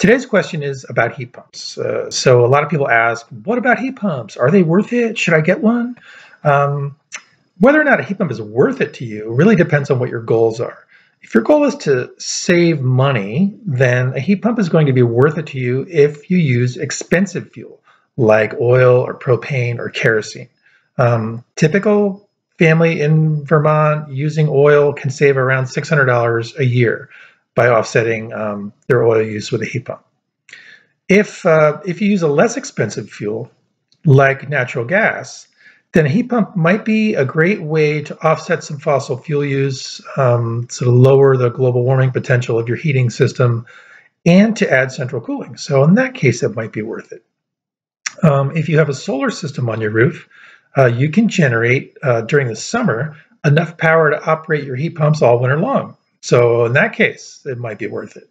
Today's question is about heat pumps. Uh, so a lot of people ask, what about heat pumps? Are they worth it? Should I get one? Um, whether or not a heat pump is worth it to you really depends on what your goals are. If your goal is to save money, then a heat pump is going to be worth it to you if you use expensive fuel like oil or propane or kerosene. Um, typical family in Vermont using oil can save around $600 a year by offsetting um, their oil use with a heat pump. If, uh, if you use a less expensive fuel, like natural gas, then a heat pump might be a great way to offset some fossil fuel use, um, to lower the global warming potential of your heating system, and to add central cooling. So in that case, it might be worth it. Um, if you have a solar system on your roof, uh, you can generate uh, during the summer enough power to operate your heat pumps all winter long. So in that case, it might be worth it.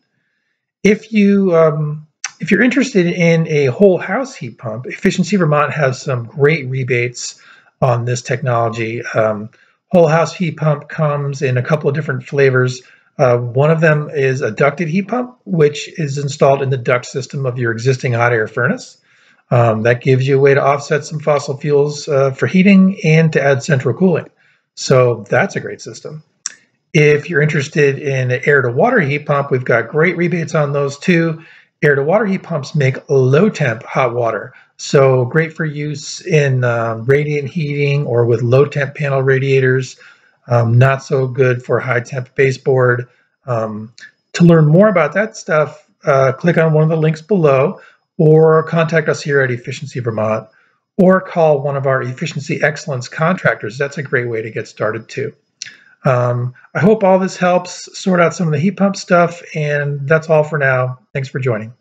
If you um, if you're interested in a whole house heat pump, Efficiency Vermont has some great rebates on this technology. Um, whole house heat pump comes in a couple of different flavors. Uh, one of them is a ducted heat pump, which is installed in the duct system of your existing hot air furnace. Um, that gives you a way to offset some fossil fuels uh, for heating and to add central cooling. So that's a great system. If you're interested in air to water heat pump, we've got great rebates on those too. Air to water heat pumps make low temp hot water. So great for use in uh, radiant heating or with low temp panel radiators. Um, not so good for high temp baseboard. Um, to learn more about that stuff, uh, click on one of the links below or contact us here at Efficiency Vermont or call one of our efficiency excellence contractors. That's a great way to get started too. Um, I hope all this helps sort out some of the heat pump stuff, and that's all for now. Thanks for joining.